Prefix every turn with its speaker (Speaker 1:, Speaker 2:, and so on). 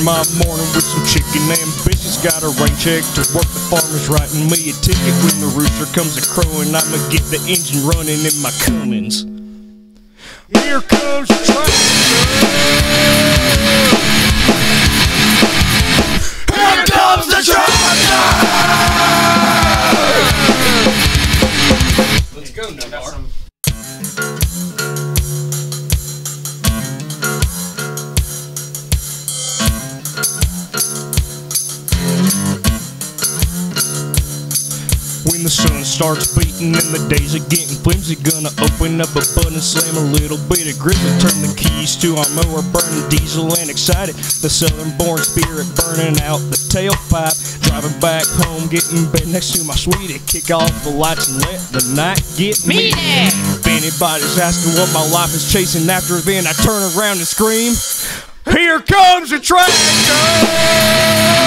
Speaker 1: Starting my morning with some chicken ambitions. Got a rain check to work. The farmer's writing me a ticket when the rooster comes a crowing. I'ma get the engine running in my Cummins. Here comes the tractor.
Speaker 2: Here comes the tractor!
Speaker 3: Let's go, Nomar.
Speaker 1: When the sun starts beating and the days are getting flimsy, gonna open up a button and slam a little bit of grip and turn the keys to our mower, burning diesel and excited. The southern born spirit burning out the tailpipe. Driving back home, getting bed next to my sweetie. Kick off the lights and let the night get me. If anybody's asking what my life is chasing after, then I turn around and scream, Here comes a tractor!